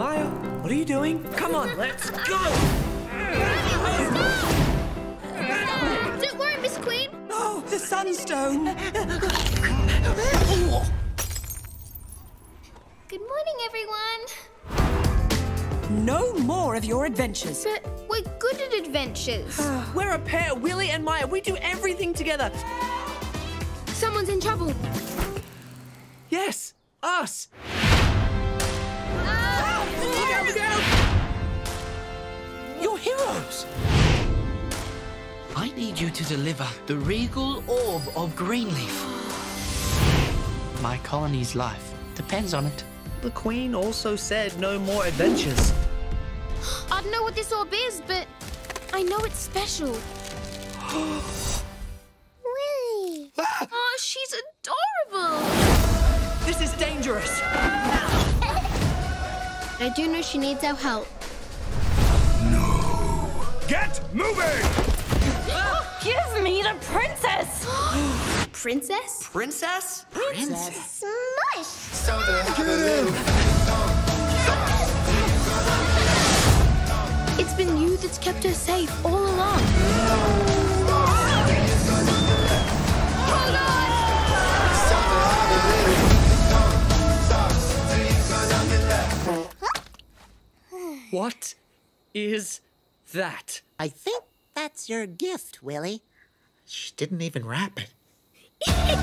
are you doing? Come on, let's go! Don't worry, Miss Queen. Oh, the sunstone! Good morning, everyone. No more of your adventures. But we're good at adventures. Ah, we're a pair, Willi and Maya. We do everything together. Someone's in trouble. Yes, us. Heroes. I need you to deliver the regal orb of Greenleaf. My colony's life depends on it. The Queen also said no more adventures. I don't know what this orb is, but I know it's special. Willi. oh, ah! she's adorable. This is dangerous. I do know she needs our help. Get moving! Give me the princess! Princess? Princess? Princess? Smush! It's been you that's kept her safe all along. Hold on! What is that? I think that's your gift, Willi. She didn't even wrap it.